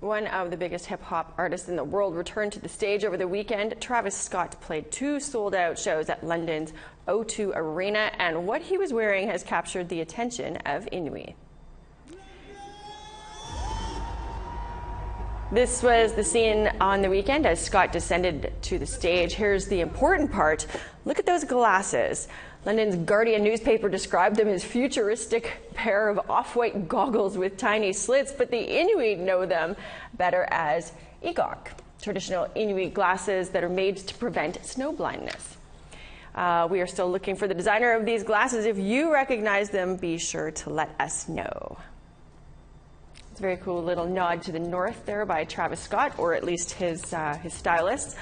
One of the biggest hip hop artists in the world returned to the stage over the weekend. Travis Scott played two sold out shows at London's O2 Arena, and what he was wearing has captured the attention of Inuit. This was the scene on the weekend as Scott descended to the stage. Here's the important part look at those glasses. London's Guardian newspaper described them as futuristic pair of off-white goggles with tiny slits, but the Inuit know them better as igok, traditional Inuit glasses that are made to prevent snow blindness. Uh, we are still looking for the designer of these glasses. If you recognize them, be sure to let us know. It's a very cool little nod to the north there by Travis Scott, or at least his, uh, his stylists.